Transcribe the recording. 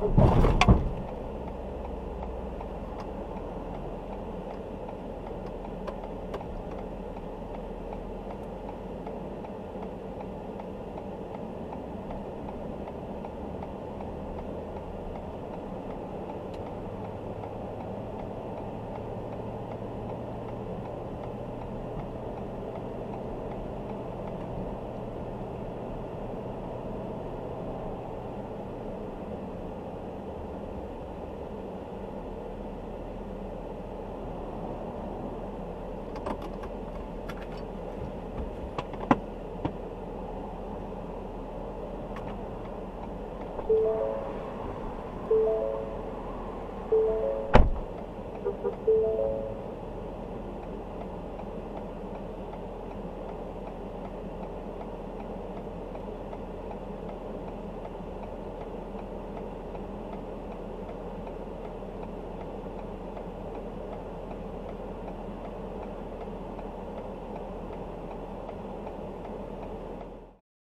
Oh, my God. You